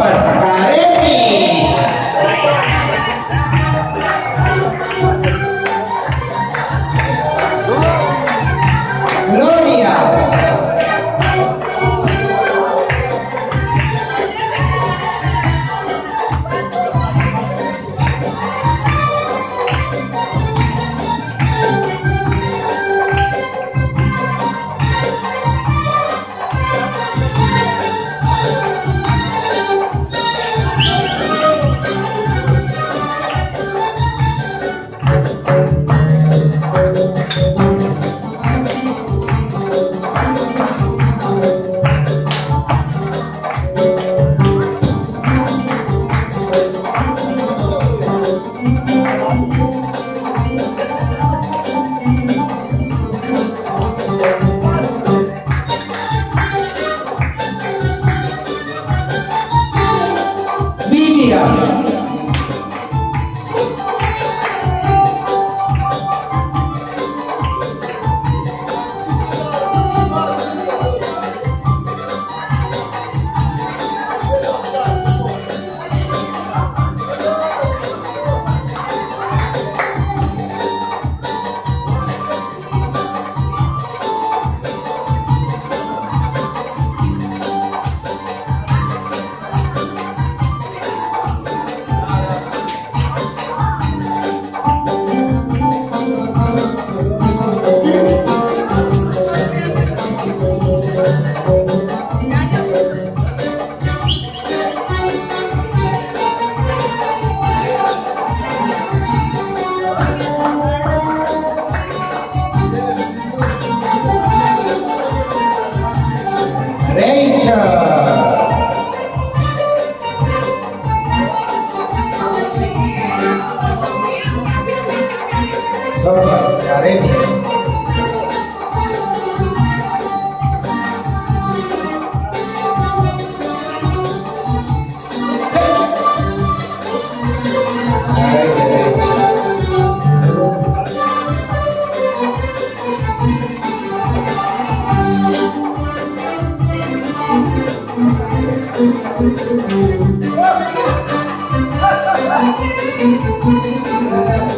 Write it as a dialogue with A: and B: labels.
A: rapaz? Hallelujah. Rachel. Sopas Karemi. Thank you.